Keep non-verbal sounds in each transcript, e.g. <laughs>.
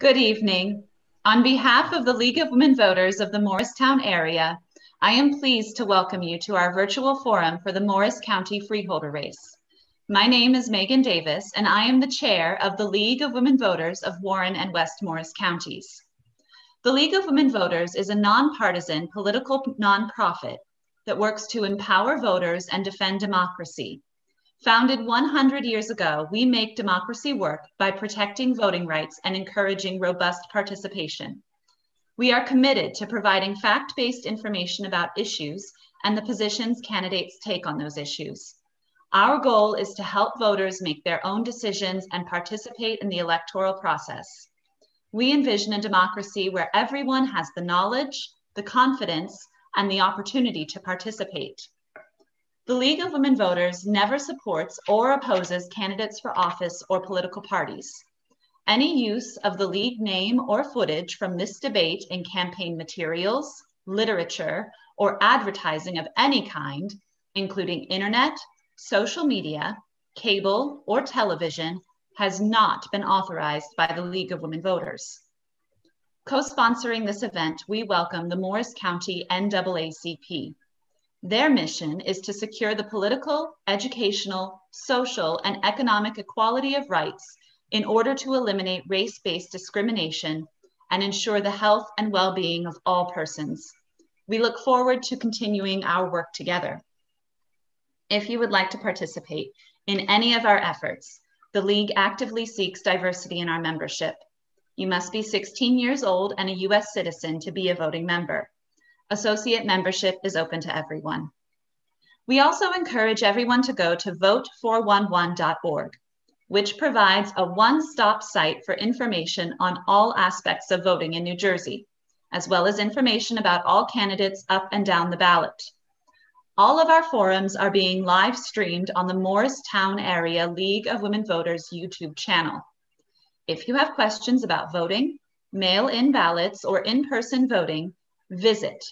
Good evening. On behalf of the League of Women Voters of the Morristown area, I am pleased to welcome you to our virtual forum for the Morris County Freeholder Race. My name is Megan Davis, and I am the chair of the League of Women Voters of Warren and West Morris counties. The League of Women Voters is a nonpartisan political nonprofit that works to empower voters and defend democracy. Founded 100 years ago, we make democracy work by protecting voting rights and encouraging robust participation. We are committed to providing fact based information about issues and the positions candidates take on those issues. Our goal is to help voters make their own decisions and participate in the electoral process. We envision a democracy where everyone has the knowledge, the confidence, and the opportunity to participate. The League of Women Voters never supports or opposes candidates for office or political parties. Any use of the League name or footage from this debate in campaign materials, literature, or advertising of any kind, including internet, social media, cable, or television, has not been authorized by the League of Women Voters. Co-sponsoring this event, we welcome the Morris County NAACP. Their mission is to secure the political, educational, social, and economic equality of rights in order to eliminate race-based discrimination and ensure the health and well-being of all persons. We look forward to continuing our work together. If you would like to participate in any of our efforts, the League actively seeks diversity in our membership. You must be 16 years old and a US citizen to be a voting member. Associate membership is open to everyone. We also encourage everyone to go to vote411.org which provides a one-stop site for information on all aspects of voting in New Jersey, as well as information about all candidates up and down the ballot. All of our forums are being live streamed on the Morristown Area League of Women Voters YouTube channel. If you have questions about voting, mail-in ballots, or in-person voting, visit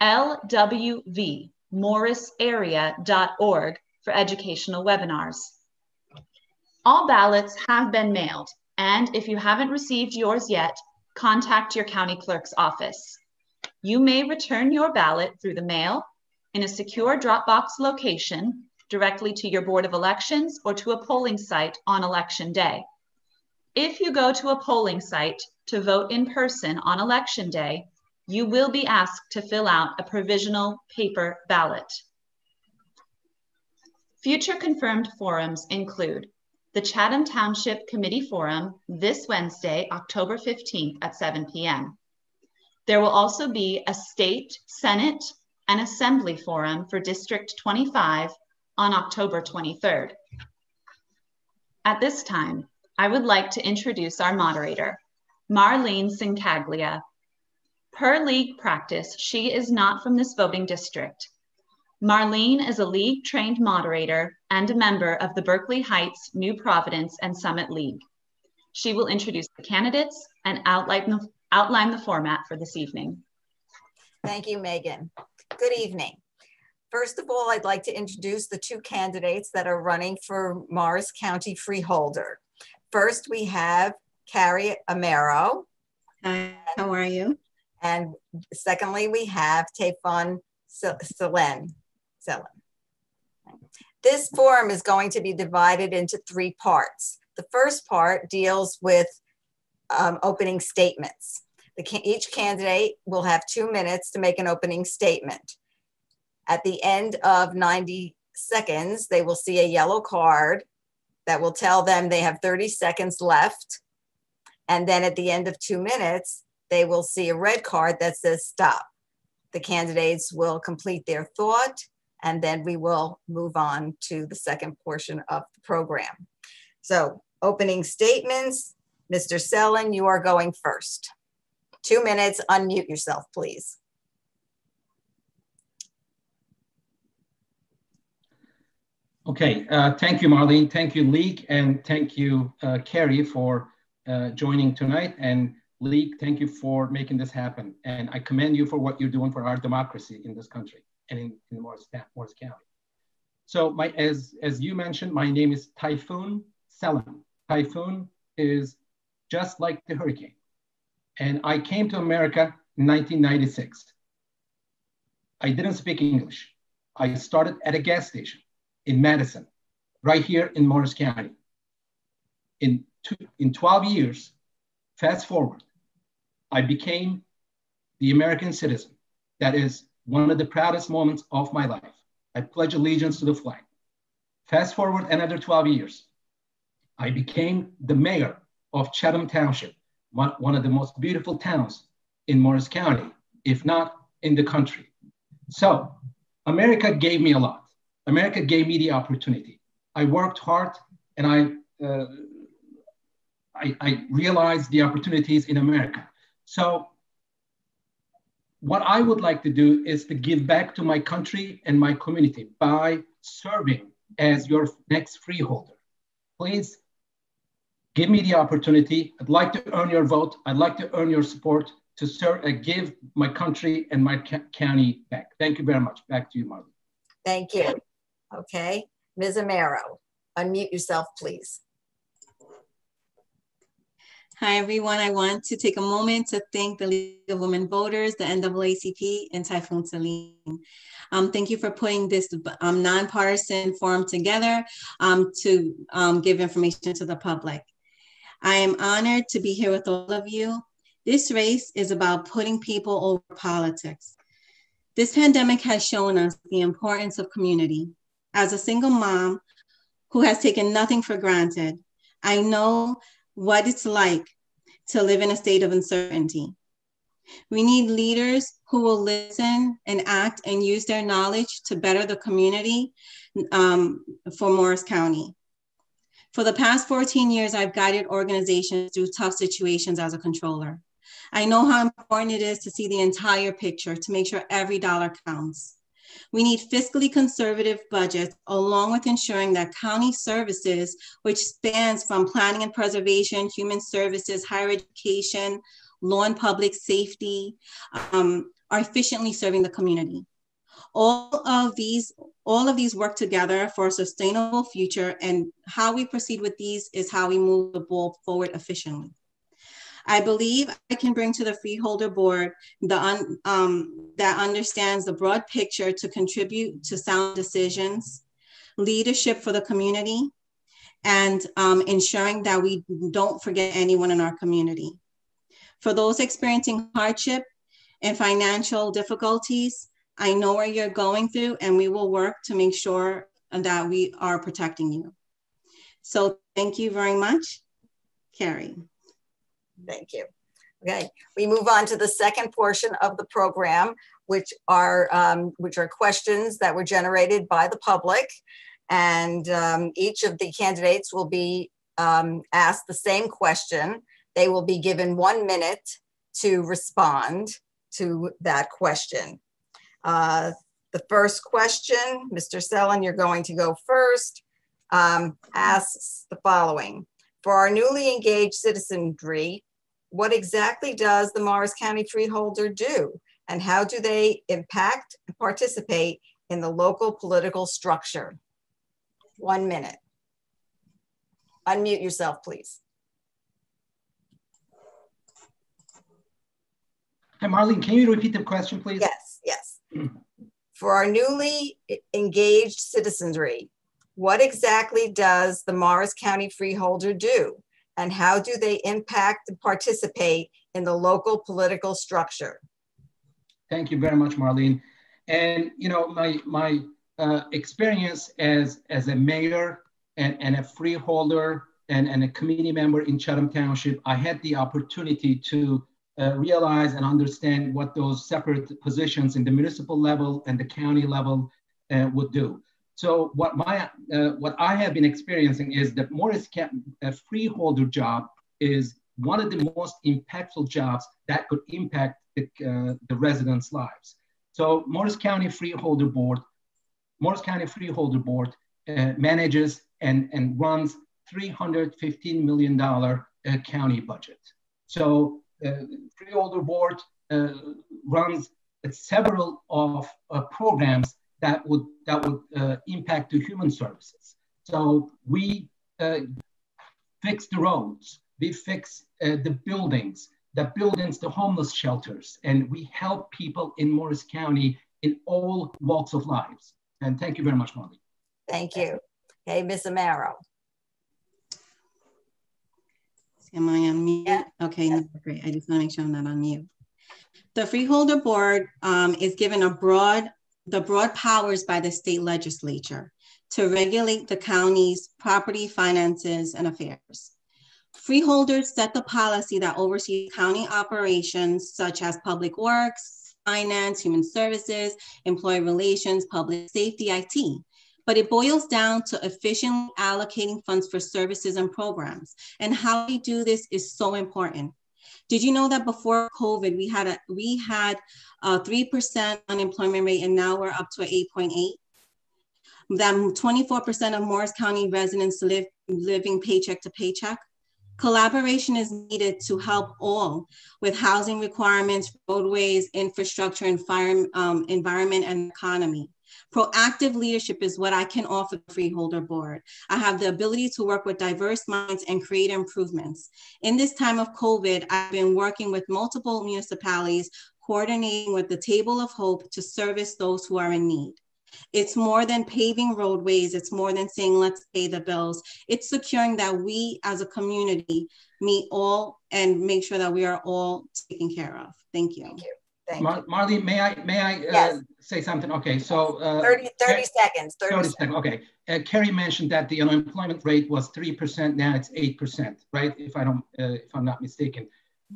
lwvmorrisarea.org for educational webinars. All ballots have been mailed, and if you haven't received yours yet, contact your county clerk's office. You may return your ballot through the mail, in a secure Dropbox location, directly to your Board of Elections or to a polling site on election day. If you go to a polling site to vote in person on election day, you will be asked to fill out a provisional paper ballot. Future confirmed forums include the Chatham Township Committee Forum this Wednesday, October 15th at 7 p.m. There will also be a state, senate, and assembly forum for District 25 on October 23rd. At this time, I would like to introduce our moderator, Marlene Sincaglia. Per league practice, she is not from this voting district, Marlene is a league trained moderator and a member of the Berkeley Heights, New Providence, and Summit League. She will introduce the candidates and outline the, outline the format for this evening. Thank you, Megan. Good evening. First of all, I'd like to introduce the two candidates that are running for Morris County Freeholder. First, we have Cary Amaro. Hi, how are you? And secondly, we have Tayfun Selen. This forum is going to be divided into three parts. The first part deals with um, opening statements. The, each candidate will have two minutes to make an opening statement. At the end of 90 seconds, they will see a yellow card that will tell them they have 30 seconds left. And then at the end of two minutes, they will see a red card that says stop. The candidates will complete their thought and then we will move on to the second portion of the program. So opening statements, Mr. Selen, you are going first. Two minutes, unmute yourself, please. Okay, uh, thank you, Marlene. Thank you, League, and thank you, uh, Cary, for uh, joining tonight. And League, thank you for making this happen. And I commend you for what you're doing for our democracy in this country and in, in Morris, Morris County. So my, as, as you mentioned, my name is Tayfun Selen. Tayfun is just like the hurricane. And I came to America in 1996. I didn't speak English. I started at a gas station in Madison, right here in Morris County. In, two, in 12 years, fast forward, I became the American citizen. That is one of the proudest moments of my life. I pledge allegiance to the flag. Fast forward another 12 years, I became the mayor of Chatham Township, one, of the most beautiful towns in Morris County, if not in the country. So America gave me a lot. America gave me the opportunity. I worked hard and I, uh, I, I realized the opportunities in America. So what I would like to do is to give back to my country and my community by serving as your next freeholder. Please give me the opportunity. I'd like to earn your vote. I'd like to earn your support to serve, uh, give my country and my county back. Thank you very much. Back to you, Marley. Thank you. Okay, Ms. Amaro, unmute yourself, please. Hi, everyone. I want to take a moment to thank the League of Women Voters, the NAACP, and Tayfun Selen. Um, thank you for putting this um, nonpartisan forum together um, to um, give information to the public. I am honored to be here with all of you. This race is about putting people over politics. This pandemic has shown us the importance of community. As a single mom who has taken nothing for granted, I know what it's like to live in a state of uncertainty. We need leaders who will listen and act and use their knowledge to better the community um, for Morris County. For the past 14 years, I've guided organizations through tough situations as a controller. I know how important it is to see the entire picture to make sure every dollar counts. We need fiscally conservative budgets along with ensuring that county services, which spans from planning and preservation, human services, higher education, law and public safety, um, are efficiently serving the community. All of these all of these work together for a sustainable future and how we proceed with these is how we move the ball forward efficiently. I believe I can bring to the freeholder board the un, um, that understands the broad picture to contribute to sound decisions, leadership for the community, and um, ensuring that we don't forget anyone in our community. For those experiencing hardship and financial difficulties, I know where you're going through and we will work to make sure that we are protecting you. So thank you very much, Cary. Thank you. Okay, we move on to the second portion of the program, which are um, which are questions that were generated by the public, and um, each of the candidates will be um, asked the same question. They will be given one minute to respond to that question. Uh, the first question, Mr. Selen, you're going to go first, um, asks the following. For our newly engaged citizenry, what exactly does the Morris County Freeholder do? And how do they impact and participate in the local political structure? One minute. Unmute yourself, please. Hi, Marlene, can you repeat the question, please? Yes, yes. For our newly engaged citizenry, what exactly does the Morris County Freeholder do? And how do they impact and participate in the local political structure? Thank you very much, Marlene. And you know, my my uh, experience as as a mayor and, and a freeholder and, and a community member in Chatham Township, I had the opportunity to uh, realize and understand what those separate positions in the municipal level and the county level uh, would do. So what my uh, what I have been experiencing is that Morris County a freeholder job is one of the most impactful jobs that could impact the, uh, the residents' lives. So Morris County Freeholder Board, Morris County Freeholder Board uh, manages and, and runs $315 million uh, county budget. So uh, Freeholder Board uh, runs several of uh, programs that would that would uh, impact the human services. So we uh, fix the roads, we fix uh, the buildings, the buildings, the homeless shelters. And we help people in Morris County in all walks of lives. And thank you very much, Molly. Thank you. Okay, Ms. Amaro. Am I on mute? Yeah. Okay, no, great. I just want to make sure I'm not on mute. The Freeholder Board um, is given a broad, the broad powers by the state legislature to regulate the county's property, finances, and affairs. Freeholders set the policy that oversees county operations such as public works, finance, human services, employee relations, public safety, IT but it boils down to efficiently allocating funds for services and programs. And how we do this is so important. Did you know that before COVID, we had a we had a three percent unemployment rate, and now we're up to eight point eight. That 24% of Morris County residents live living paycheck to paycheck. Collaboration is needed to help all with housing requirements, roadways, infrastructure, and fire, um, environment and economy. Proactive leadership is what I can offer the Freeholder Board. I have the ability to work with diverse minds and create improvements. In this time of COVID, I've been working with multiple municipalities, coordinating with the Table of Hope to service those who are in need. It's more than paving roadways. It's more than saying, let's pay the bills. It's securing that we as a community meet all and make sure that we are all taken care of. Thank you. Thank you. Thank Mar- you. Marley, may I may I uh, say something? Okay, so uh, 30, 30 seconds, 30 30 seconds. Okay, uh, Cary mentioned that the unemployment rate was three percent. Now it's eight percent, right? If I don't, uh, if I'm not mistaken.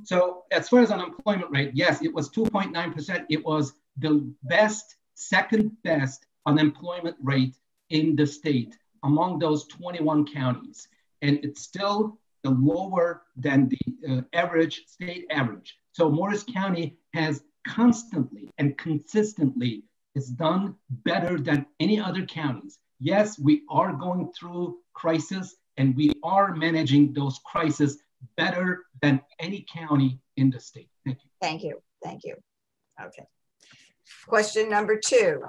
So as far as unemployment rate, yes, it was 2.9 percent. It was the best, second best unemployment rate in the state among those 21 counties, and it's still the lower than the uh, average state average. So Morris County has constantly and consistently is done better than any other counties. Yes, we are going through crisis and we are managing those crises better than any county in the state. Thank you. Thank you. Thank you. Okay. Question number two.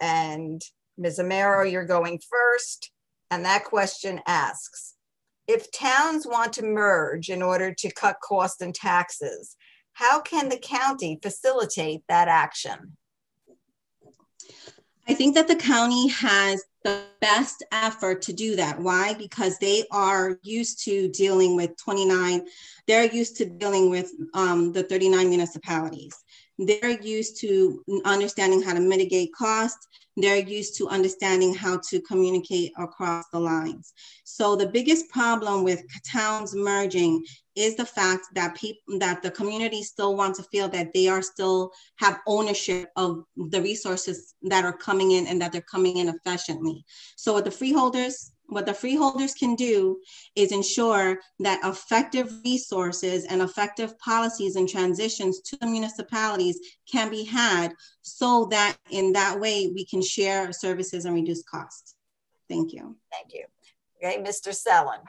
And Ms. Amaro, you're going first. And that question asks, if towns want to merge in order to cut costs and taxes, how can the county facilitate that action? I think that the county has the best effort to do that. Why? Because they are used to dealing with 29, they're used to dealing with um, the 39 municipalities. They're used to understanding how to mitigate costs. They're used to understanding how to communicate across the lines. So the biggest problem with towns merging is the fact that people that the community still want to feel that they are still have ownership of the resources that are coming in and that they're coming in efficiently. So what the freeholders what the freeholders can do is ensure that effective resources and effective policies and transitions to the municipalities can be had so that in that way we can share services and reduce costs. Thank you. Thank you. Okay, Mr. Selen.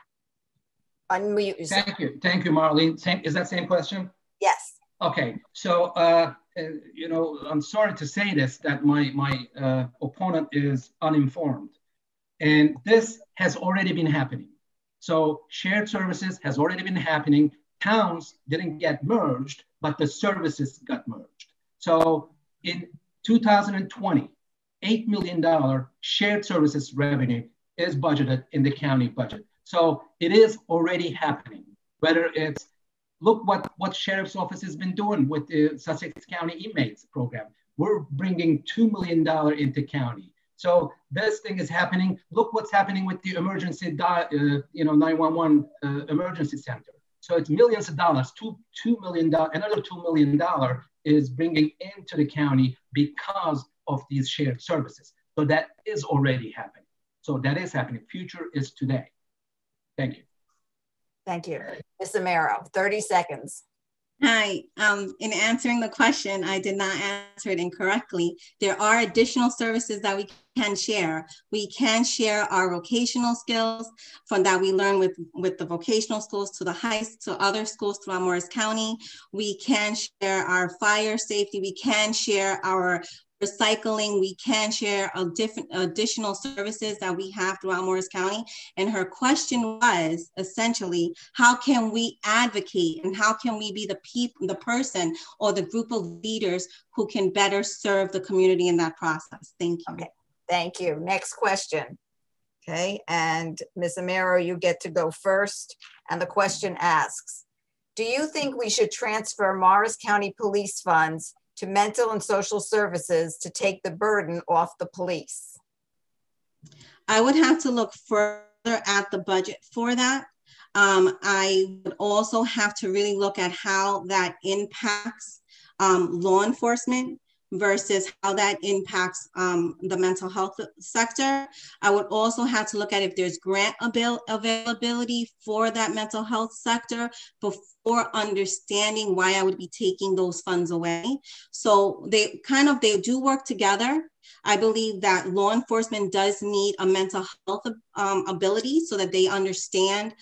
Unmute yourself. Thank you. Thank you, Marlene. Same, is that same question? Yes. Okay, so uh, uh, you know, I'm sorry to say this that my my uh, opponent is uninformed, and this has already been happening. So shared services has already been happening. Towns didn't get merged, but the services got merged. So in 2020, $8 million shared services revenue is budgeted in the county budget. So it is already happening, whether it's look what, what sheriff's office has been doing with the Sussex County inmates program. We're bringing $2 million into county. So this thing is happening. Look what's happening with the emergency, uh, you know, 911 uh, emergency center. So it's millions of dollars, two, $2 million, another $2 million is bringing into the county because of these shared services. So that is already happening. So that is happening. Future is today. Thank you. Thank you. Ms. Amaro, 30 seconds. Hi, um, in answering the question, I did not answer it incorrectly. There are additional services that we can share. We can share our vocational skills from that we learn with, with the vocational schools to the high to other schools throughout Morris County. We can share our fire safety. We can share our recycling. We can share a different additional services that we have throughout Morris County. And her question was essentially, how can we advocate and how can we be the people, the person or the group of leaders who can better serve the community in that process? Thank you. Okay, thank you. Next question. Okay, and Ms. Amaro, you get to go first. And the question asks, do you think we should transfer Morris County Police funds to mental and social services to take the burden off the police? I would have to look further at the budget for that. Um, I would also have to really look at how that impacts um, law enforcement versus how that impacts um, the mental health sector. I would also have to look at if there's grant avail availability for that mental health sector before understanding why I would be taking those funds away. So they kind of, they do work together. I believe that law enforcement does need a mental health um, ability so that they understand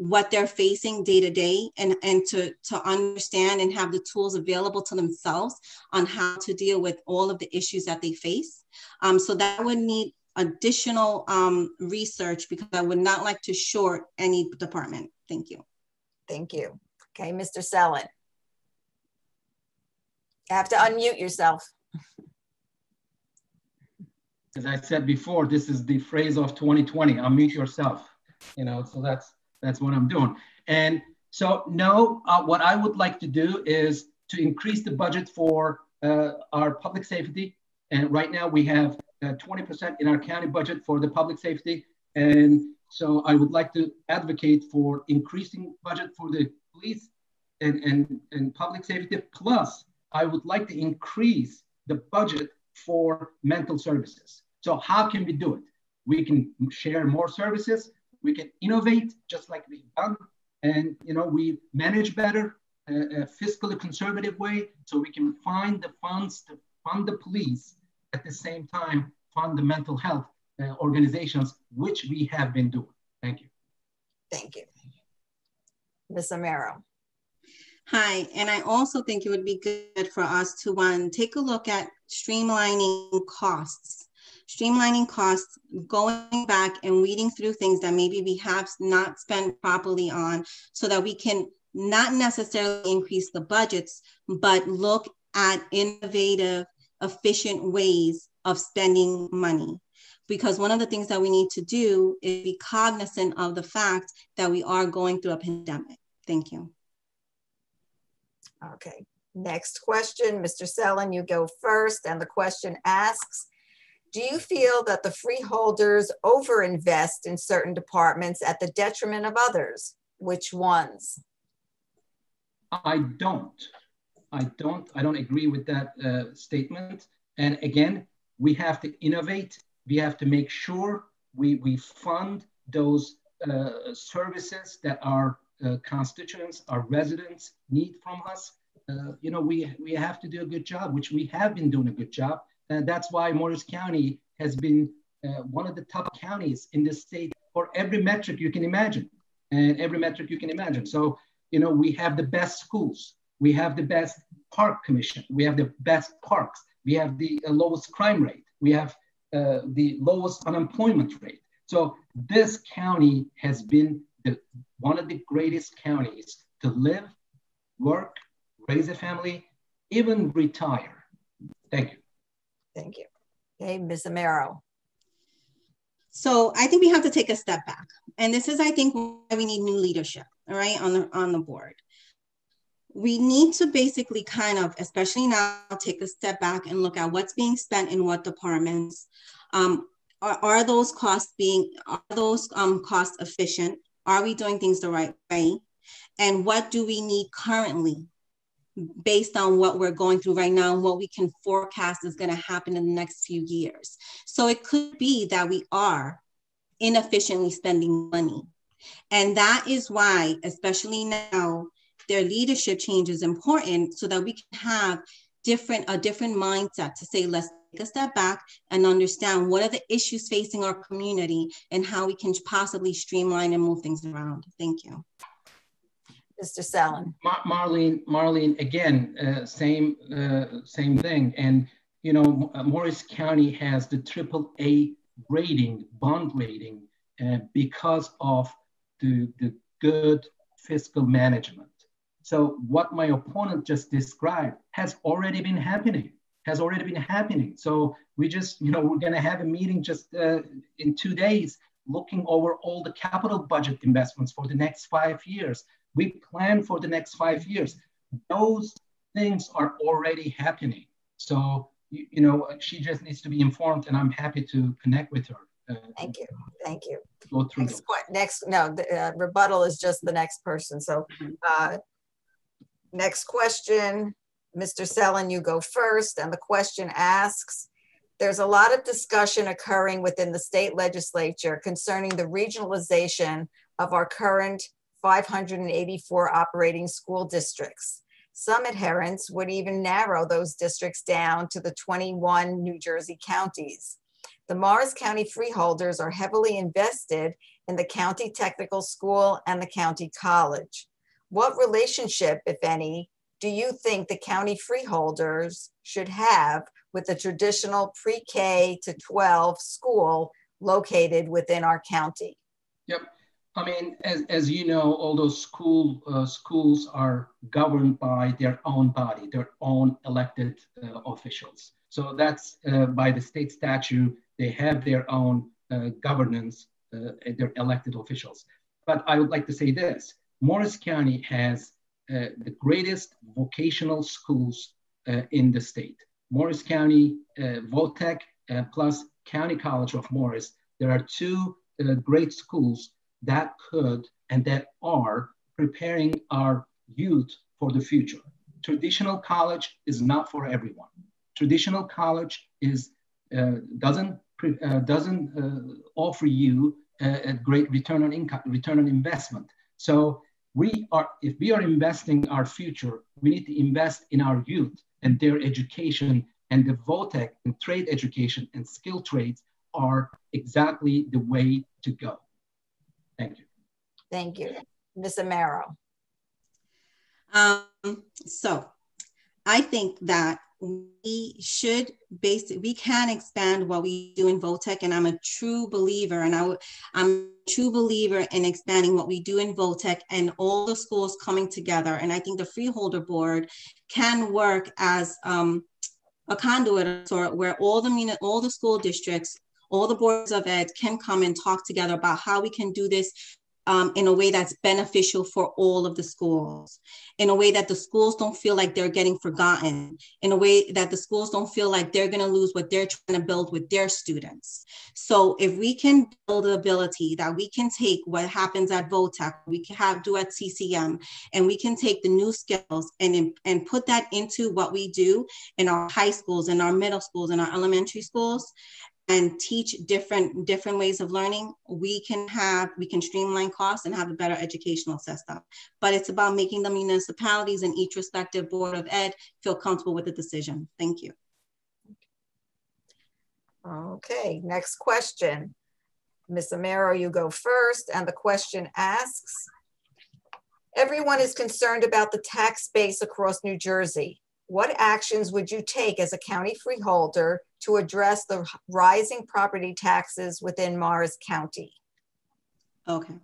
what they're facing day to day and, and to, to understand and have the tools available to themselves on how to deal with all of the issues that they face. Um, so that would need additional um, research because I would not like to short any department. Thank you. Thank you. Okay, Mr. Selen. You have to unmute yourself. As I said before, this is the phrase of 2020, unmute yourself. You know, so that's that's what I'm doing. And so, no, uh, what I would like to do is to increase the budget for uh, our public safety. And right now we have 20% uh, in our county budget for the public safety. And so I would like to advocate for increasing budget for the police and, and, and public safety. Plus, I would like to increase the budget for mental services. So how can we do it? We can share more services we can innovate just like we've done, and you know we manage better, uh, a fiscally conservative way, so we can find the funds to fund the police at the same time fund the mental health uh, organizations, which we have been doing. Thank you. Thank you. Ms. Amaro. Hi, and I also think it would be good for us to one take a look at streamlining costs streamlining costs, going back and weeding through things that maybe we have not spent properly on so that we can not necessarily increase the budgets, but look at innovative, efficient ways of spending money. Because one of the things that we need to do is be cognizant of the fact that we are going through a pandemic. Thank you. Okay, next question, Mr. Selen, you go first. And the question asks, do you feel that the freeholders overinvest in certain departments at the detriment of others? Which ones? I don't. I don't. I don't agree with that uh, statement. And again, we have to innovate. We have to make sure we, we fund those uh, services that our uh, constituents, our residents need from us. Uh, you know, we, we have to do a good job, which we have been doing a good job. And that's why Morris County has been uh, one of the top counties in the state for every metric you can imagine and every metric you can imagine. So, you know, we have the best schools, we have the best park commission, we have the best parks, we have the uh, lowest crime rate, we have uh, the lowest unemployment rate. So this county has been the, one of the greatest counties to live, work, raise a family, even retire. Thank you. Thank you. Okay, Ms. Amaro. So I think we have to take a step back. And this is, I think, why we need new leadership, all right, on the, on the board. We need to basically kind of, especially now, take a step back and look at what's being spent in what departments. Um, are, are those costs being, are those um, costs efficient? Are we doing things the right way? And what do we need currently based on what we're going through right now and what we can forecast is going to happen in the next few years. So it could be that we are inefficiently spending money. And that is why, especially now, their leadership change is important so that we can have different a different mindset to say let's take a step back and understand what are the issues facing our community and how we can possibly streamline and move things around. Thank you. Mr. Selen. Mar Marlene, Marlene, again, uh, same, uh, same thing. And you know, Morris County has the triple A rating, bond rating, uh, because of the, the good fiscal management. So what my opponent just described has already been happening, has already been happening. So we just, you know, we're gonna have a meeting just uh, in two days looking over all the capital budget investments for the next five years. We plan for the next five years. Those things are already happening. So, you, you know, she just needs to be informed and I'm happy to connect with her. Uh, Thank you. Thank you. Go through next, next, no, the uh, rebuttal is just the next person. So, uh, next question, Mr. Selen, you go first. And the question asks, there's a lot of discussion occurring within the state legislature concerning the regionalization of our current 584 operating school districts. Some adherents would even narrow those districts down to the 21 New Jersey counties. The Morris County freeholders are heavily invested in the county technical school and the county college. What relationship, if any, do you think the county freeholders should have with the traditional pre-K to 12 school located within our county? Yep. I mean, as, as you know, all those school uh, schools are governed by their own body, their own elected uh, officials. So that's uh, by the state statute, they have their own uh, governance, uh, their elected officials. But I would like to say this, Morris County has uh, the greatest vocational schools in the state. Morris County, uh, Votech, uh, plus County College of Morris, there are two great schools that could and that are preparing our youth for the future. Traditional college is not for everyone. Traditional college is uh, doesn't uh, doesn't uh, offer you a, a, great return on income, return on investment. So we are, if we are investing our future, we need to invest in our youth and their education and the VOTEC and trade education and skill trades are exactly the way to go. Thank you. Thank you. Ms. Amaro. Um, so I think that we should basically we can expand what we do in Votech, and I'm a true believer, and I, I'm a true believer in expanding what we do in Votech and all the schools coming together. And I think the Freeholder Board can work as um, a conduit sort where all the all the school districts all the boards of ed can come and talk together about how we can do this um, in a way that's beneficial for all of the schools, in a way that the schools don't feel like they're getting forgotten, in a way that the schools don't feel like they're going to lose what they're trying to build with their students. So if we can build the ability that we can take what happens at VOTEC, we can have do at CCM, and we can take the new skills and, and put that into what we do in our high schools, in our middle schools, in our elementary schools, and teach different different ways of learning we can have we can streamline costs and have a better educational system. But it's about making the municipalities and each respective board of ed feel comfortable with the decision. Thank you. Okay next question. Ms amaro you go first and the question asks everyone is concerned about the tax base across new jersey. What actions would you take as a county freeholder to address the rising property taxes within Morris County? Okay.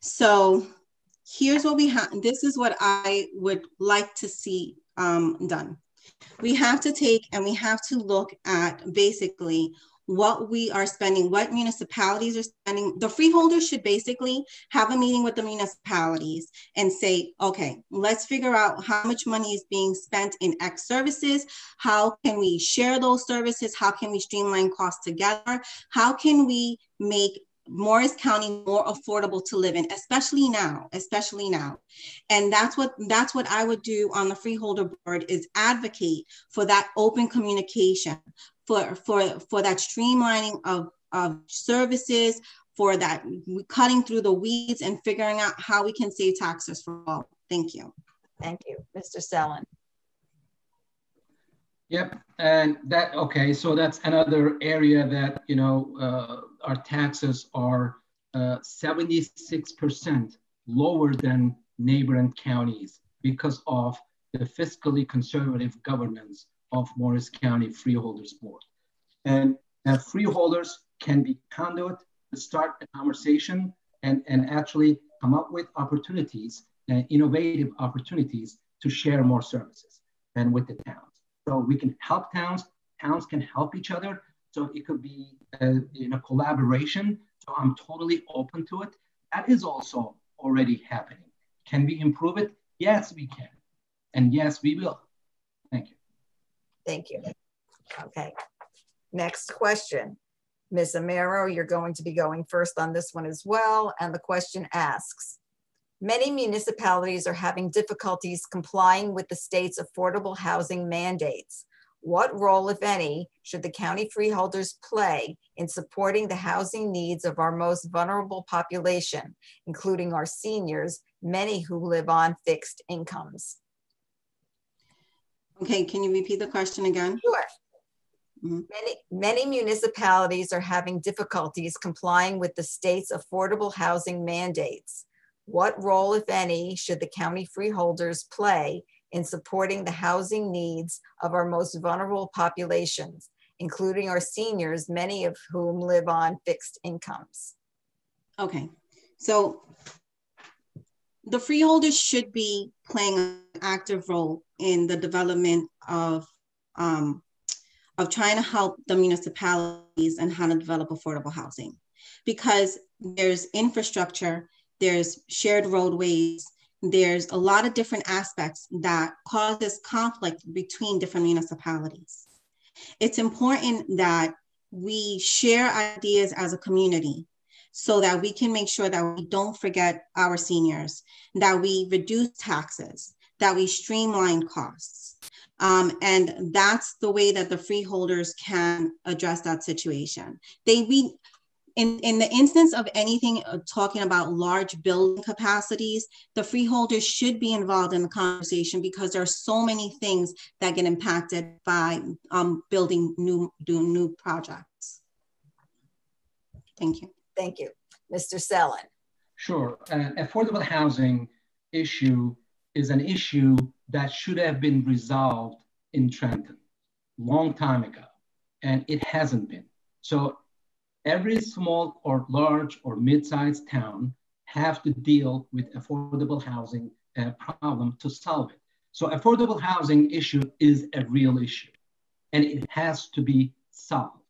So here's what we have. This is what I would like to see um, done. We have to take and we have to look at basically what we are spending, what municipalities are spending. The freeholders should basically have a meeting with the municipalities and say, okay, let's figure out how much money is being spent in X services. How can we share those services? How can we streamline costs together? How can we make Morris County more affordable to live in, especially now, especially now. And that's what that's what I would do on the freeholder board is advocate for that open communication, for for for that streamlining of of services for that cutting through the weeds and figuring out how we can save taxes for all. Thank you. Thank you mr Selen yep and that okay so that's another area that you know uh, our taxes are 76% uh, lower than neighboring counties because of the fiscally conservative governance of Morris County Freeholders Board. And uh, freeholders can be conduit to start a conversation and, and actually come up with opportunities, uh, innovative opportunities to share more services and with the towns. So we can help towns, towns can help each other. So it could be in a collaboration. So I'm totally open to it. That is also already happening. Can we improve it? Yes, we can. And yes, we will. Thank you. Okay. Next question. Ms. Amaro, you're going to be going first on this one as well. And the question asks, many municipalities are having difficulties complying with the state's affordable housing mandates. What role, if any, should the county freeholders play in supporting the housing needs of our most vulnerable population, including our seniors, many who live on fixed incomes? Okay, can you repeat the question again? Sure. Mm-hmm. Many, many municipalities are having difficulties complying with the state's affordable housing mandates. What role, if any, should the county freeholders play in supporting the housing needs of our most vulnerable populations, including our seniors, many of whom live on fixed incomes? Okay, so the freeholders should be playing an active role in the development of um, of trying to help the municipalities and how to develop affordable housing because there's infrastructure, there's shared roadways, there's a lot of different aspects that causes conflict between different municipalities. It's important that we share ideas as a community so that we can make sure that we don't forget our seniors, that we reduce taxes, that we streamline costs. Um, and that's the way that the freeholders can address that situation. They we in, in the instance of anything uh, talking about large building capacities, the freeholders should be involved in the conversation because there are so many things that get impacted by um, building new, new projects. Thank you. Thank you. Mr. Selen. Sure. Uh, affordable housing issue is an issue that should have been resolved in Trenton long time ago, and it hasn't been. So every small or large or mid-sized town have to deal with affordable housing uh, problem to solve it. So affordable housing issue is a real issue and it has to be solved.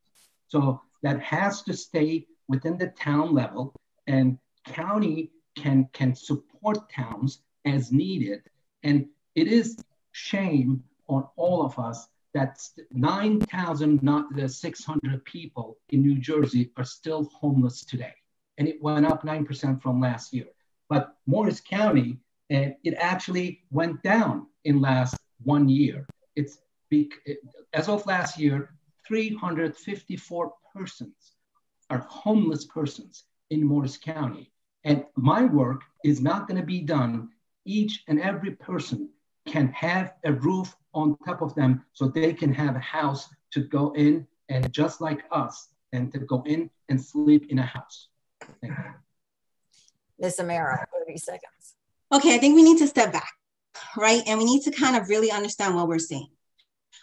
So that has to stay within the town level and county can, can support towns as needed. And it is shame on all of us that 9,600 people in New Jersey are still homeless today. And it went up 9% from last year. But Morris County, uh, it actually went down in last one year. It's as of last year, 354 persons are homeless persons in Morris County. And my work is not going to be done. Each and every person can have a roof on top of them so they can have a house to go in and just like us and to go in and sleep in a house. Ms. Amaro, 30 seconds. Okay, I think we need to step back, right? And we need to kind of really understand what we're seeing.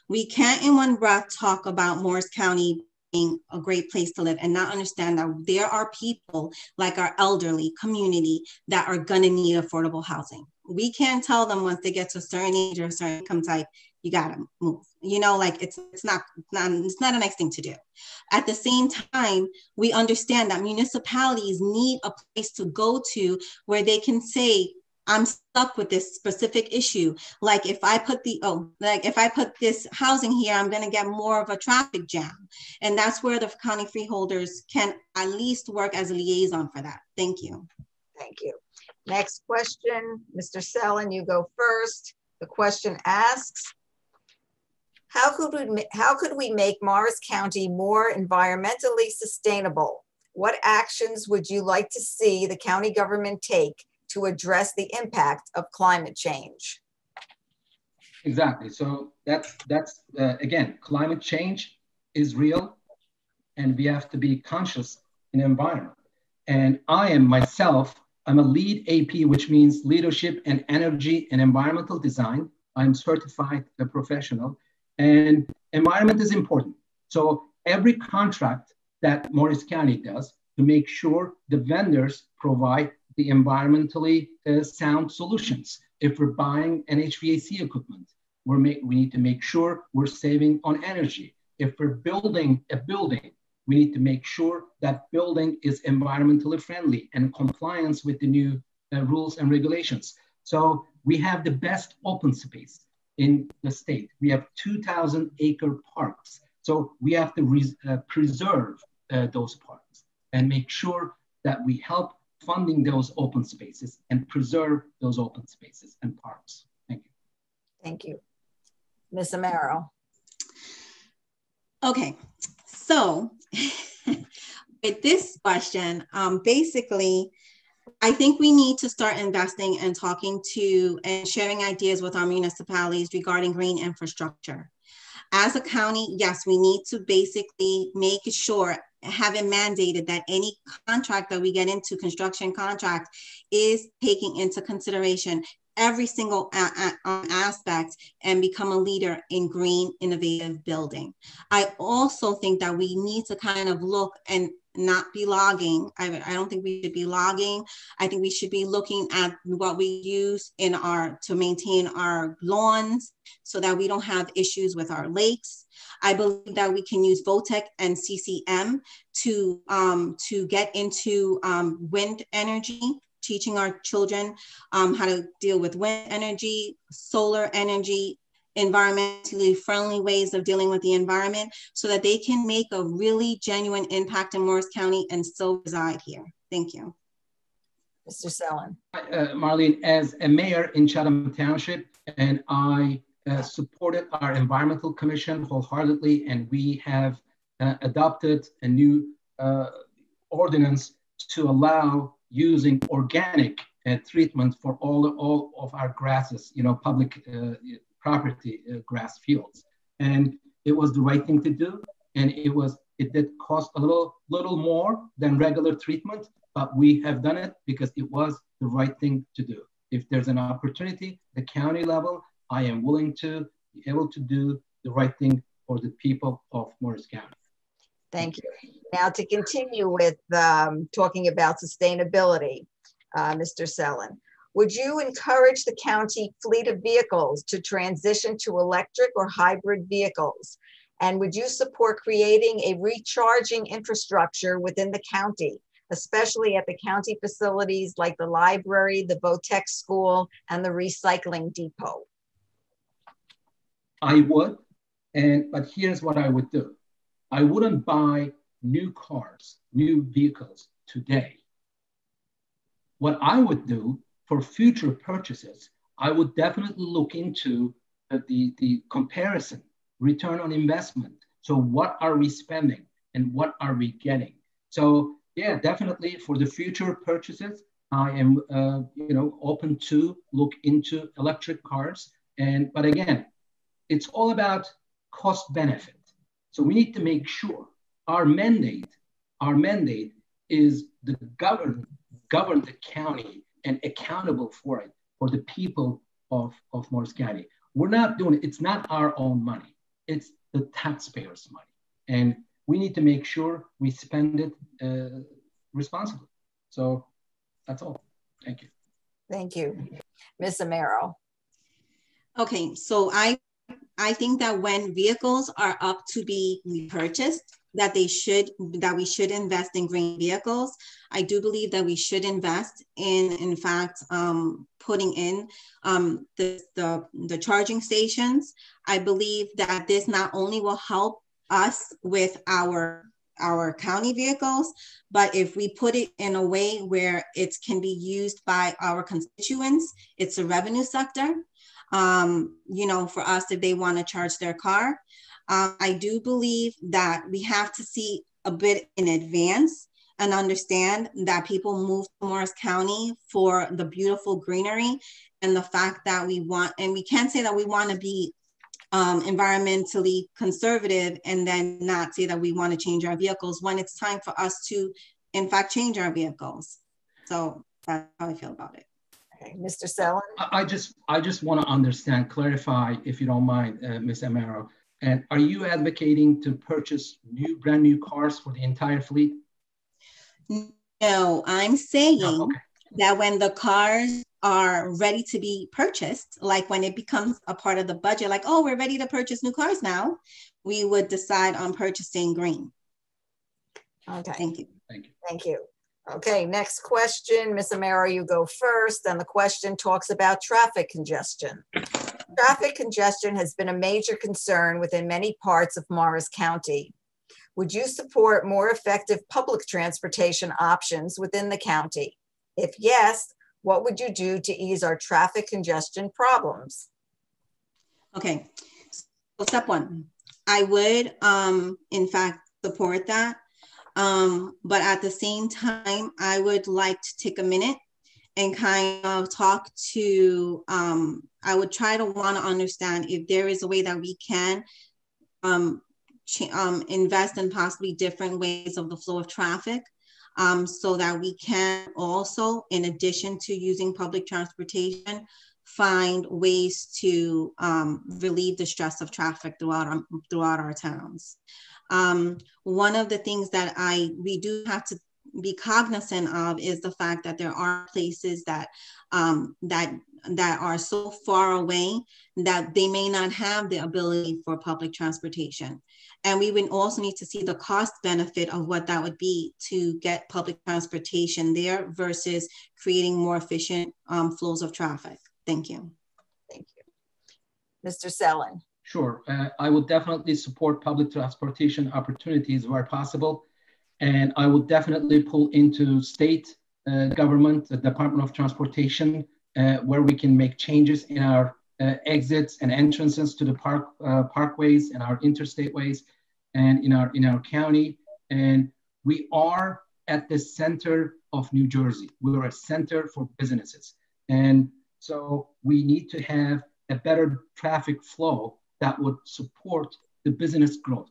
We can't in one breath talk about Morris County being a great place to live and not understand that there are people like our elderly community that are going to need affordable housing. We can't tell them once they get to a certain age or a certain income type you gotta move. You know like it's it's not, not it's not a nice thing to do. At the same time we understand that municipalities need a place to go to where they can say i'm stuck with this specific issue like if i put the oh like if i put this housing here i'm going to get more of a traffic jam and that's where the county freeholders can at least work as a liaison for that thank you thank you Next question, Mr. Selen, you go first. The question asks, how could we how could we make Morris County more environmentally sustainable? What actions would you like to see the county government take to address the impact of climate change? Exactly. So that's that's uh, again, climate change is real, and we have to be conscious in the environment. And I am myself I'm a LEED AP, which means leadership and energy and environmental design. I'm certified a professional. And environment is important. So every contract that Morris County does to make sure the vendors provide the environmentally uh, sound solutions. If we're buying an HVAC equipment, we're make, we need to make sure we're saving on energy. If we're building a building, we need to make sure that building is environmentally friendly and compliance with the new uh, rules and regulations. So we have the best open space in the state. We have 2,000 acre parks. So we have to uh, preserve uh, those parks and make sure that we help funding those open spaces and preserve those open spaces and parks. Thank you. Thank you. Ms. Amaro. Okay, so <laughs> with this question, um, basically, I think we need to start investing and talking to and sharing ideas with our municipalities regarding green infrastructure. As a county, yes, we need to basically make sure, have it mandated that any contract that we get into, construction contract, is taking into consideration every single a- a- um, aspect and become a leader in green innovative building. I also think that we need to kind of look and not be logging. I, I don't think we should be logging. I think we should be looking at what we use in our to maintain our lawns so that we don't have issues with our lakes. I believe that we can use VOTEC and CCM to um, to get into um, wind energy teaching our children um, how to deal with wind energy, solar energy, environmentally friendly ways of dealing with the environment so that they can make a really genuine impact in Morris County and still reside here. Thank you. Mr. Selen. Uh, Marlene, as a mayor in Chatham Township, and I uh, supported our environmental commission wholeheartedly, and we have uh, adopted a new uh, ordinance to allow using organic uh, treatment for all, all of our grasses, you know, public property grass fields. And it was the right thing to do. And it was, it did cost a little, little more than regular treatment, but we have done it because it was the right thing to do. If there's an opportunity, the county level, I am willing to be able to do the right thing for the people of Morris County. Thank you. Now to continue with um, talking about sustainability, uh, Mr. Selen, would you encourage the county fleet of vehicles to transition to electric or hybrid vehicles? And would you support creating a recharging infrastructure within the county, especially at the county facilities like the library, the VOTEC school, and the recycling depot? I would, and but here's what I would do. I wouldn't buy new cars, new vehicles today. What I would do for future purchases, I would definitely look into the, the comparison, return on investment. So what are we spending and what are we getting? So yeah, definitely for the future purchases, I am uh, you know open to look into electric cars. And but again, it's all about cost benefit. So we need to make sure our mandate, our mandate is to govern, govern the county and accountable for it, for the people of, of Morris County. We're not doing it, it's not our own money, it's the taxpayers' money. And we need to make sure we spend it uh, responsibly. So that's all. Thank you. Thank you. Ms. Amaro. Okay, so I I think that when vehicles are up to be repurchased, that they should that we should invest in green vehicles. I do believe that we should invest in, in fact, um, putting in um, the, the the charging stations. I believe that this not only will help us with our our county vehicles, but if we put it in a way where it can be used by our constituents, it's a revenue sector um, you know, for us if they want to charge their car. Um, I do believe that we have to see a bit in advance and understand that people move to Morris County for the beautiful greenery and the fact that we want, and we can't say that we want to be um, environmentally conservative and then not say that we want to change our vehicles when it's time for us to, in fact, change our vehicles. So that's how I feel about it. Okay, Mr. Selen? I just, I just want to understand, clarify, if you don't mind, uh, Ms. Amaro. And are you advocating to purchase new, brand new cars for the entire fleet? No, I'm saying Oh, okay. that when the cars are ready to be purchased, like when it becomes a part of the budget, like, oh, we're ready to purchase new cars now, we would decide on purchasing green. Okay, Thank you. Thank you. thank you. Okay, next question, Ms. Amaro, you go first. And the question talks about traffic congestion. Traffic congestion has been a major concern within many parts of Morris County. Would you support more effective public transportation options within the county? If yes, what would you do to ease our traffic congestion problems? Okay. So step one, I would, um, in fact, support that. Um, but at the same time, I would like to take a minute and kind of talk to, um, I would try to want to understand if there is a way that we can um, um, invest in possibly different ways of the flow of traffic um, so that we can also, in addition to using public transportation, find ways to um, relieve the stress of traffic throughout our, throughout our towns. Um, one of the things that I we do have to be cognizant of is the fact that there are places that um, that that are so far away that they may not have the ability for public transportation. And we would also need to see the cost benefit of what that would be to get public transportation there versus creating more efficient um, flows of traffic. Thank you. Thank you. Mr. Selen, Sure. Uh, I would definitely support public transportation opportunities where possible. And I would definitely pull into state uh, government, the Department of Transportation, uh, where we can make changes in our uh, exits and entrances to the park uh, parkways and our interstate ways and in our in our county. And we are at the center of New Jersey. We're a center for businesses. And so we need to have a better traffic flow that would support the business growth.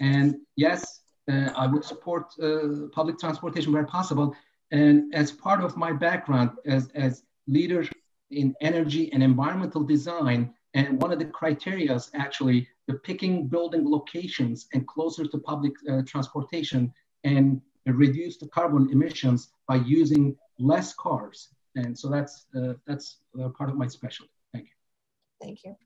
And yes, uh, I would support uh, public transportation where possible. And as part of my background as, as leader in energy and environmental design, and one of the criteria is actually the picking building locations and closer to public uh, transportation and reduce the carbon emissions by using less cars. And so that's, uh, that's uh, part of my specialty. Thank you. thank you.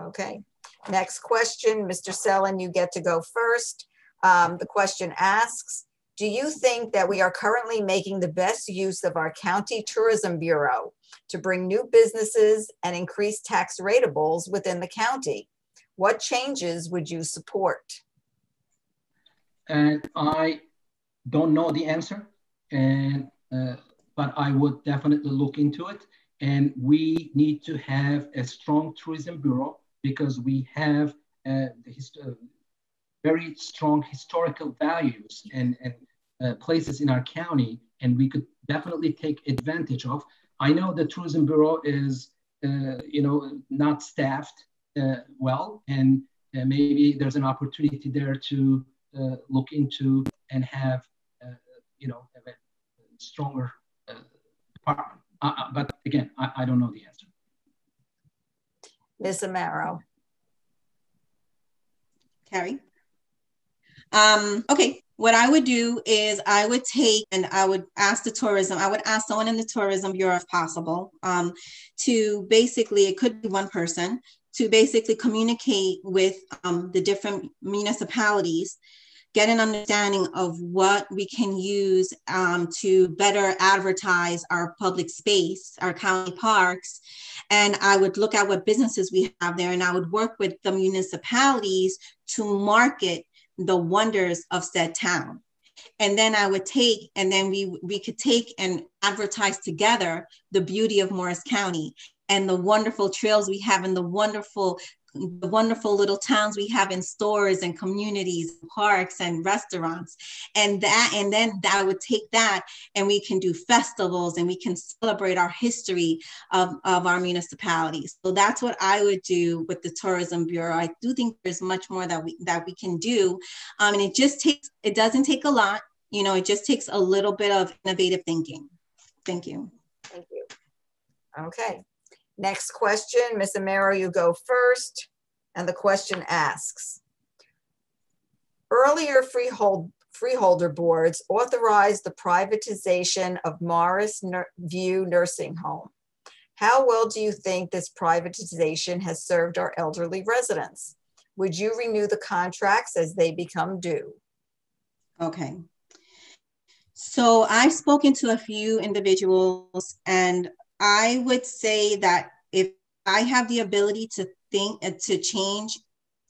Okay, next question, Mr. Selen, you get to go first. Um, the question asks, do you think that we are currently making the best use of our county tourism bureau to bring new businesses and increase tax ratables within the county? What changes would you support? And I don't know the answer, and uh, but I would definitely look into it. And we need to have a strong tourism bureau because we have uh, uh, very strong historical values and, and uh, places in our county, and we could definitely take advantage of. I know the tourism bureau is, uh, you know, not staffed uh, well, and uh, maybe there's an opportunity there to look into and have, you know, a stronger department. But again, I, I don't know the answer. Ms. Amaro, Cary? Um, okay, what I would do is I would take and I would ask the tourism, I would ask someone in the tourism bureau if possible, um, to basically, it could be one person, to basically communicate with um, the different municipalities, get an understanding of what we can use um, to better advertise our public space, our county parks. And I would look at what businesses we have there and I would work with the municipalities to market the wonders of said town. And then I would take, and then we we could take and advertise together the beauty of Morris County and the wonderful trails we have and the wonderful the wonderful little towns we have in stores and communities parks and restaurants. And that and then that would take that and we can do festivals and we can celebrate our history of, of our municipalities so that's what i would do with the tourism bureau. I do think there's much more that we that we can do. Um, and it just takes it doesn't take a lot. You know it just takes a little bit of innovative thinking. Thank you. Thank you. Okay, next question, Ms. Amaro, you go first. And the question asks, earlier freehold freeholder boards authorized the privatization of Morris View Nursing Home. How well do you think this privatization has served our elderly residents? Would you renew the contracts as they become due? Okay. So I've spoken to a few individuals, and I would say that if I have the ability to think uh, to change,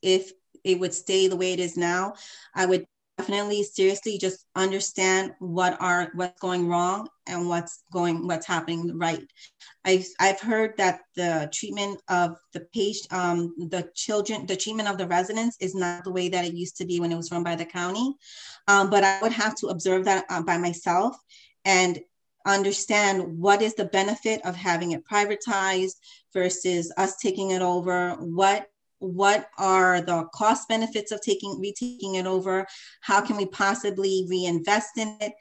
if it would stay the way it is now, I would definitely seriously just understand what are what's going wrong and what's going what's happening right. I've i've heard that the treatment of the patient um the children the treatment of the residents is not the way that it used to be when it was run by the county. Um, but i would have to observe that uh, by myself and understand what is the benefit of having it privatized versus us taking it over. What what are the cost benefits of taking retaking it over? How can we possibly reinvest in it?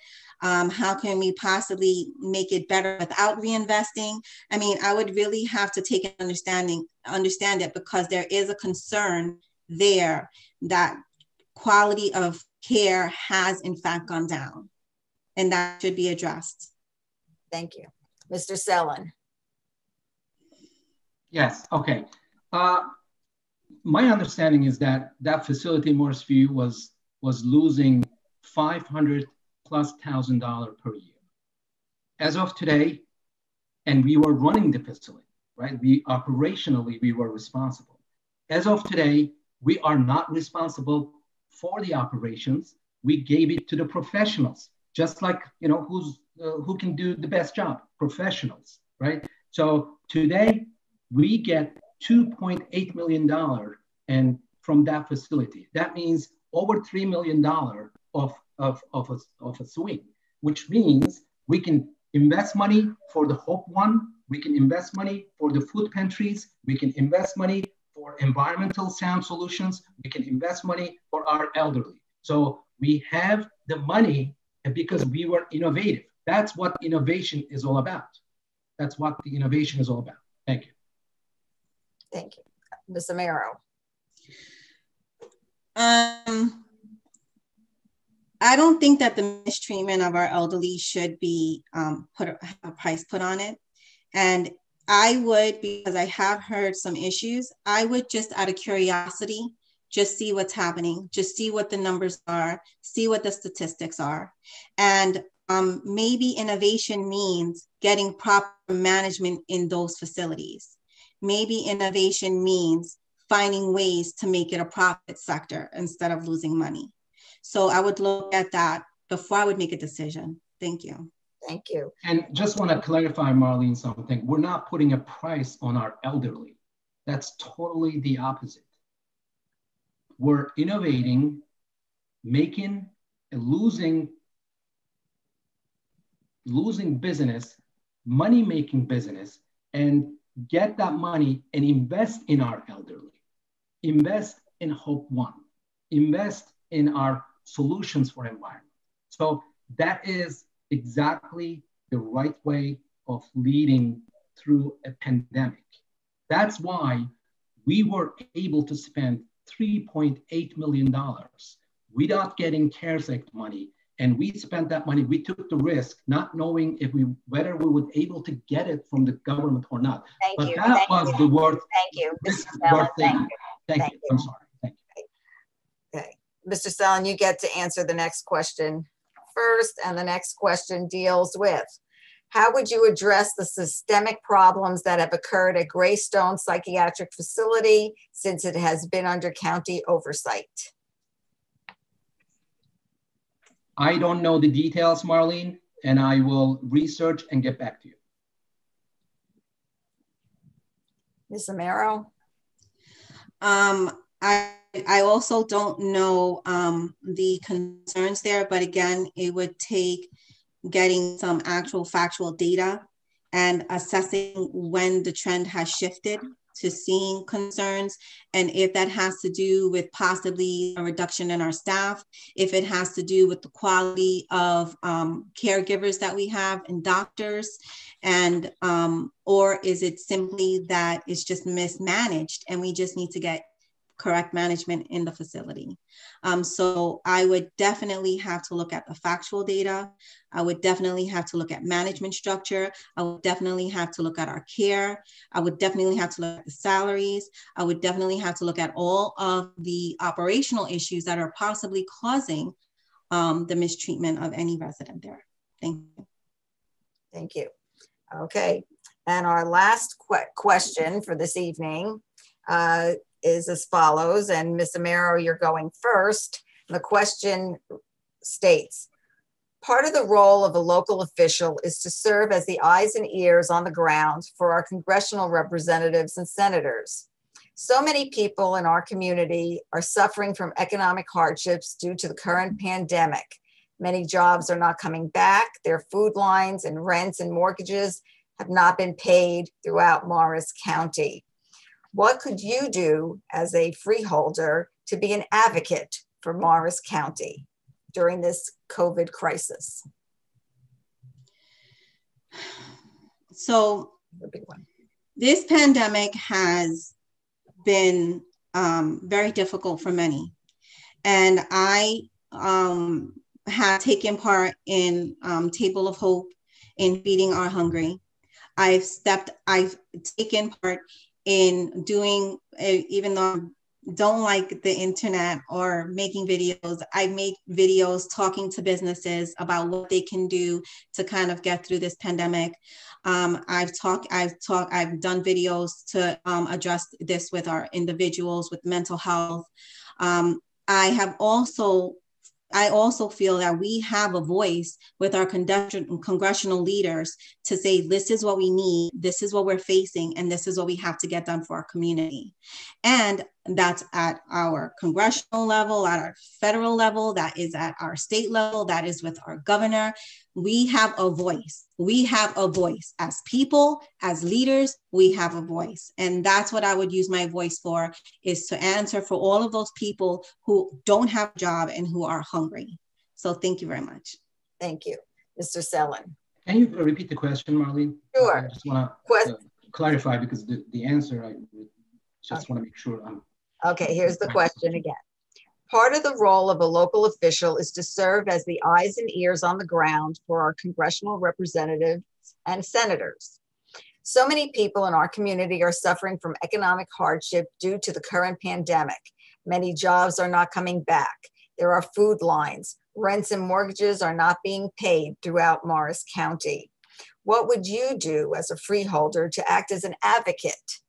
Um, how can we possibly make it better without reinvesting? I mean i would really have to take an understanding understand it because there is a concern there that quality of care has in fact gone down and that should be addressed thank you mr Selen yes okay uh, my understanding is that that facility in Morris View was was losing 500 plus thousand dollar per year. As of today, and we were running the facility, right? We operationally we were responsible. As of today, we are not responsible for the operations. We gave it to the professionals, just like you know who's Uh, who can do the best job, professionals, right? So today we get $2.8 million and from that facility. That means over $3 million of, of, of, a, of a swing, which means we can invest money for the Hope One, we can invest money for the food pantries, we can invest money for environmental sound solutions, we can invest money for our elderly. So we have the money because we were innovative. That's what innovation is all about. That's what the innovation is all about. Thank you. Thank you. Ms. Amaro. Um, I don't think that the mistreatment of our elderly should be um, put a price put on it. And I would, because I have heard some issues, I would just out of curiosity, just see what's happening, just see what the numbers are, see what the statistics are. And um, maybe innovation means getting proper management in those facilities maybe innovation means finding ways to make it a profit sector instead of losing money. So I would look at that before I would make a decision. Thank you. Thank you. And just want to clarify, Marlene, something. We're not putting a price on our elderly. That's totally the opposite. We're innovating, making, and losing, losing business, money making business, and get that money and invest in our elderly, invest in Hope One, invest in our solutions for environment. So that is exactly the right way of leading through a pandemic. That's why we were able to spend $3.8 million without getting CARES Act money and we spent that money. We took the risk, not knowing if we whether we would able to get it from the government or not. Thank but you. that Thank was you. the worth. Thank you, This Mr. is worth Thank you. Thank, Thank you. you. I'm sorry. Thank you. Okay. Mr. Selen, you get to answer the next question first, and the next question deals with how would you address the systemic problems that have occurred at Greystone Psychiatric Facility since it has been under county oversight? I don't know the details, Marlene, and I will research and get back to you. Ms. Amaro? Um, I, I also don't know um, the concerns there, but again, it would take getting some actual factual data and assessing when the trend has shifted to seeing concerns. And if that has to do with possibly a reduction in our staff, if it has to do with the quality of um, caregivers that we have and doctors, and um, or is it simply that it's just mismanaged and we just need to get correct management in the facility. Um, so I would definitely have to look at the factual data. I would definitely have to look at management structure. I would definitely have to look at our care. I would definitely have to look at the salaries. I would definitely have to look at all of the operational issues that are possibly causing um, the mistreatment of any resident there. Thank you. Thank you. Okay. And our last que question for this evening uh, is as follows. And Ms. Amaro, you're going first. The question states, part of the role of a local official is to serve as the eyes and ears on the ground for our congressional representatives and senators. So many people in our community are suffering from economic hardships due to the current pandemic. Many jobs are not coming back. Their food lines and rents and mortgages have not been paid throughout Morris County. What could you do as a freeholder to be an advocate for Morris County during this COVID crisis? So, this pandemic has been um, very difficult for many. And I um, have taken part in um, Table of Hope in feeding our hungry. I've stepped, I've taken part in doing, uh, even though I don't like the internet or making videos, I make videos talking to businesses about what they can do to kind of get through this pandemic. Um, I've talked, I've talked, I've done videos to um, address this with our individuals with mental health. Um, I have also I also feel that we have a voice with our congressional leaders to say, this is what we need, this is what we're facing, and this is what we have to get done for our community. And that's at our congressional level, at our federal level, that is at our state level, that is with our governor. We have a voice. We have a voice. As people, as leaders, we have a voice. And that's what I would use my voice for is to answer for all of those people who don't have a job and who are hungry. So thank you very much. Thank you. Mr. Selen. Can you repeat the question, Marlene? Sure. I just want to uh, clarify because the, the answer, I just okay. want to make sure I'm Okay, here's the question again. Part of the role of a local official is to serve as the eyes and ears on the ground for our congressional representatives and senators. So many people in our community are suffering from economic hardship due to the current pandemic. Many jobs are not coming back. There are food lines. Rents and mortgages are not being paid throughout Morris County. What would you do as a freeholder to act as an advocate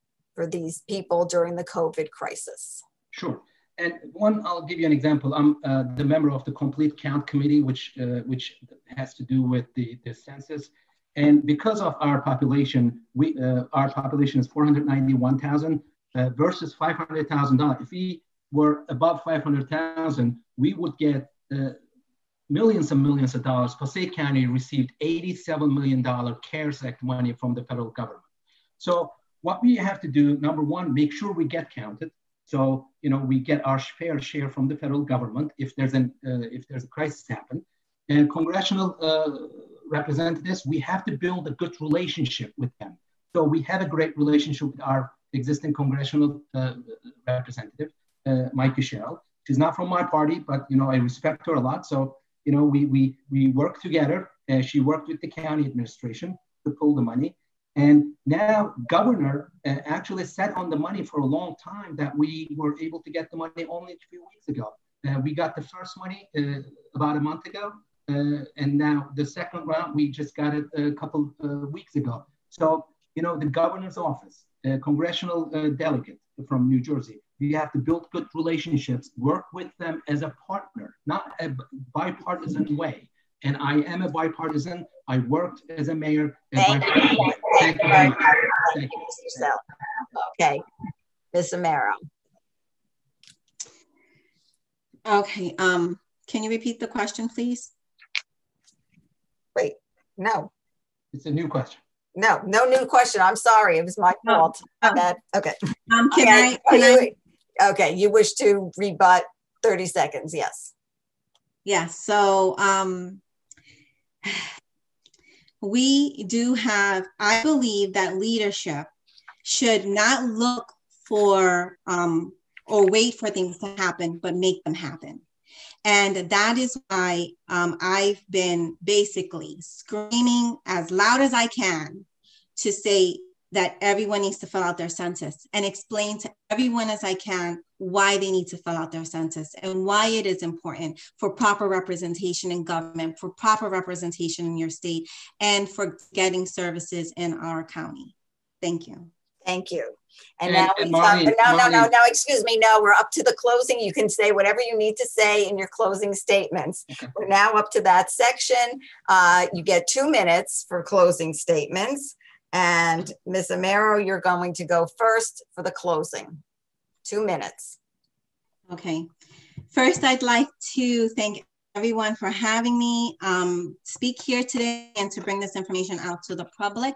for these people during the COVID crisis? Sure. And one, I'll give you an example. I'm uh, the member of the Complete Count Committee, which uh, which has to do with the, the census. And because of our population, we uh, our population is 491,000 uh, versus 500,000. If we were above 500,000, we would get uh, millions and millions of dollars. Passaic County received $87 million CARES Act money from the federal government. So what we have to do, number one, make sure we get counted. So, you know, we get our fair share from the federal government if there's an uh, if there's a crisis happen. And congressional uh, representatives, we have to build a good relationship with them. So we have a great relationship with our existing congressional uh, representative, uh, Mikie Sherrill. She's not from my party, but you know I respect her a lot. So you know we we we work together. Uh, she worked with the county administration to pull the money, and now governor uh, actually sat on the money for a long time that we were able to get the money only a few weeks ago. Uh, we got the first money uh, about a month ago. Uh, and now the second round, we just got it a couple uh, weeks ago. So, you know, the governor's office, congressional delegate from New Jersey, we have to build good relationships, work with them as a partner, not a bipartisan way. And I am a bipartisan. I worked as a mayor. Thank you very much. Thank you. Okay, Ms. Amaro. Okay, um, can you repeat the question, please? Wait, no. It's a new question. No, no new question. I'm sorry. It was my oh, fault. Oh. My Okay. Um, can okay. I, can you, I, okay, you wish to rebut 30 seconds, yes. Yes, yeah, so um, we do have, I believe that leadership should not look for um, or wait for things to happen, but make them happen. And that is why um, I've been basically screaming as loud as I can to say that everyone needs to fill out their census and explain to everyone as I can why they need to fill out their census and why it is important for proper representation in government, for proper representation in your state, and for getting services in our county. Thank you. Thank you. And, and now we talk, no, no, no, no, excuse me. No, we're up to the closing. You can say whatever you need to say in your closing statements. Okay. We're now up to that section. Uh, you get two minutes for closing statements. And Ms. Amaro, you're going to go first for the closing. Two minutes. Okay. First, I'd like to thank everyone for having me um, speak here today and to bring this information out to the public.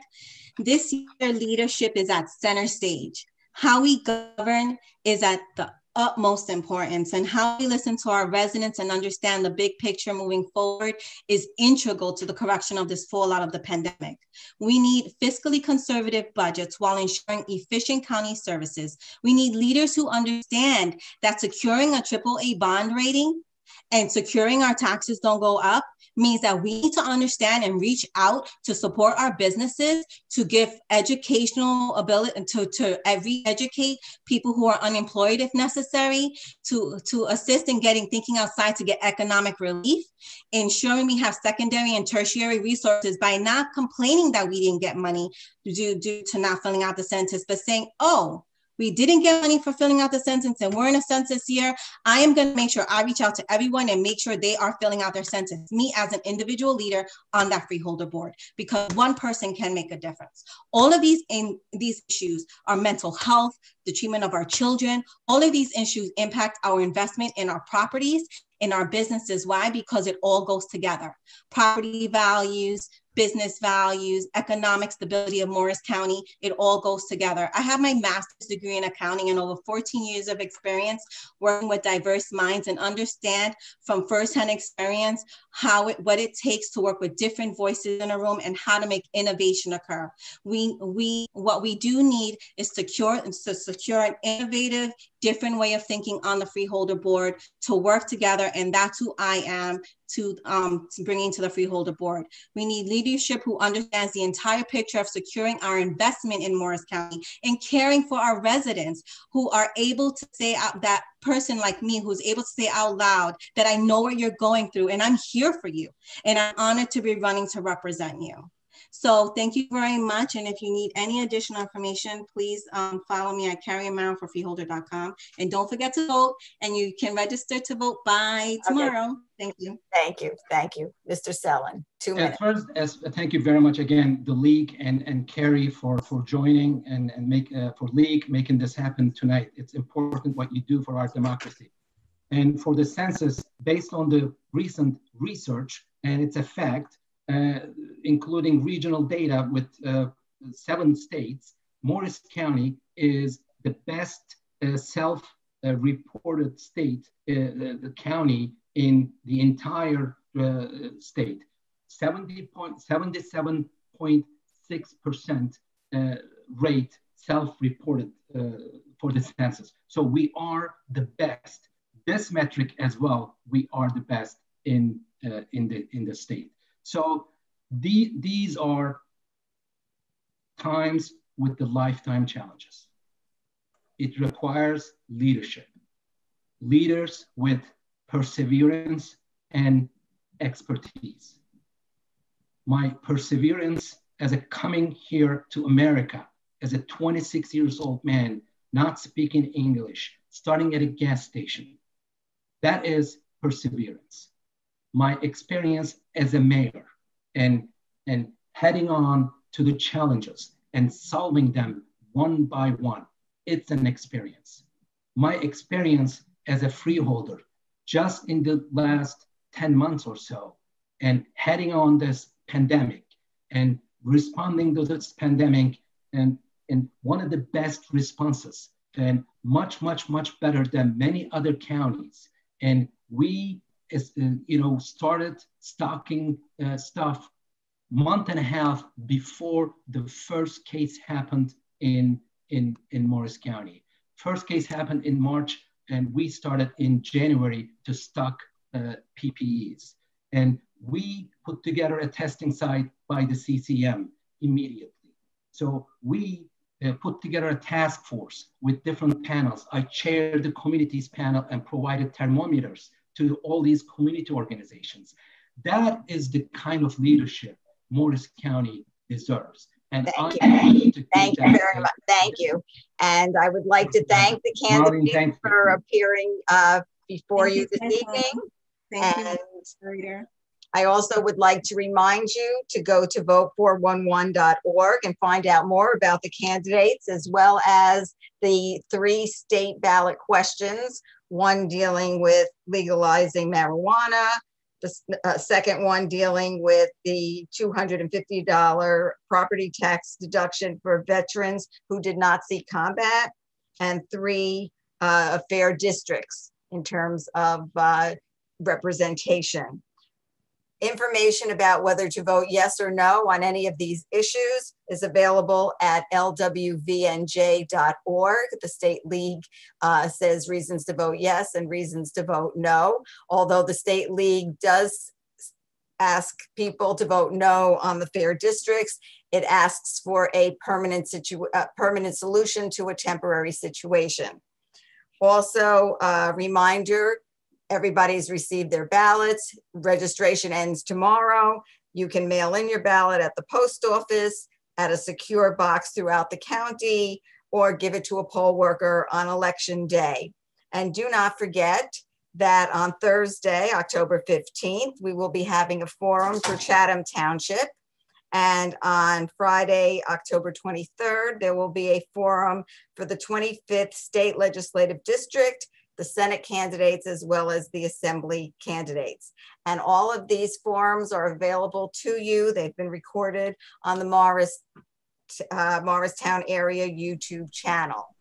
This year, leadership is at center stage. How we govern is at the utmost importance and how we listen to our residents and understand the big picture moving forward is integral to the correction of this fallout of the pandemic. We need fiscally conservative budgets while ensuring efficient county services. We need leaders who understand that securing a AAA bond rating and securing our taxes don't go up means that we need to understand and reach out to support our businesses to give educational ability to, to re-educate people who are unemployed if necessary to, to assist in getting thinking outside to get economic relief ensuring we have secondary and tertiary resources by not complaining that we didn't get money due, due to not filling out the census but saying oh we didn't get money for filling out the census and we're in a census year. I am going to make sure I reach out to everyone and make sure they are filling out their census, me as an individual leader on that freeholder board, because one person can make a difference. All of these in these issues are mental health, the treatment of our children. All of these issues impact our investment in our properties, in our businesses. Why? Because it all goes together. Property values, business values, economic stability of Morris County. It all goes together. I have my master's degree in accounting and over 14 years of experience working with diverse minds and understand from firsthand experience how it, what it takes to work with different voices in a room and how to make innovation occur. We, we, what we do need is secure, to secure an innovative, different way of thinking on the freeholder board to work together. And that's who I am to, um, to bringing to the freeholder board. We need leadership who understands the entire picture of securing our investment in Morris County and caring for our residents who are able to say out that person like me who's able to say out loud that I know what you're going through and I'm here for you. And I'm honored to be running to represent you. So thank you very much. And if you need any additional information, please um, follow me at carrieamaro And don't forget to vote and you can register to vote by tomorrow. Okay. Thank you. Thank you. Thank you. Mr. Selen, two minutes. First, as, thank you very much again, the league and, and Cary for, for joining and, and make uh, for league making this happen tonight. It's important what you do for our democracy. And for the census, based on the recent research and its effect, uh, including regional data with uh, seven states, Morris County is the best uh, self-reported state, the, county in the entire state. 77.6% uh, rate self-reported uh, for the census. So we are the best. This metric as well, we are the best in, uh, in, the, in the state. So the, these are times with the lifetime challenges. It requires leadership, leaders with perseverance and expertise. My perseverance as a coming here to America as a 26 years old man, not speaking English, starting at a gas station. That is perseverance my experience as a mayor and, and heading on to the challenges and solving them one by one. It's an experience. My experience as a freeholder just in the last 10 months or so and heading on this pandemic and responding to this pandemic and, and one of the best responses and much, much, much better than many other counties. And we is, uh, you know, started stocking uh, stuff month and a half before the first case happened in, in, in Morris County. First case happened in March, and we started in January to stock uh, PPEs. And we put together a testing site by the CCM immediately. So we uh, put together a task force with different panels. I chaired the communities panel and provided thermometers to all these community organizations. That is the kind of leadership Morris County deserves. And thank you. Thank you very much. Thank you. And I would like to thank the candidates for appearing uh, before thank you this evening. Thank and you, I also would like to remind you to go to vote411.org and find out more about the candidates as well as the three state ballot questions, one dealing with legalizing marijuana, the uh, second one dealing with the $250 property tax deduction for veterans who did not see combat, and three uh, fair districts in terms of uh, representation. Information about whether to vote yes or no on any of these issues is available at lwvnj.org. The State League uh, says reasons to vote yes and reasons to vote no, although the State League does ask people to vote no on the fair districts. It asks for a permanent, situ- uh, permanent solution to a temporary situation. Also, a uh, reminder Everybody's received their ballots. Registration ends tomorrow. You can mail in your ballot at the post office, at a secure box throughout the county, or give it to a poll worker on election day. And do not forget that on Thursday, October 15th, we will be having a forum for Chatham Township. And on Friday, October 23rd, there will be a forum for the 25th State Legislative District the Senate candidates as well as the Assembly candidates. And all of these forms are available to you. They've been recorded on the Morris, uh, Morristown area YouTube channel.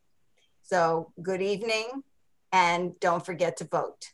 So good evening and don't forget to vote.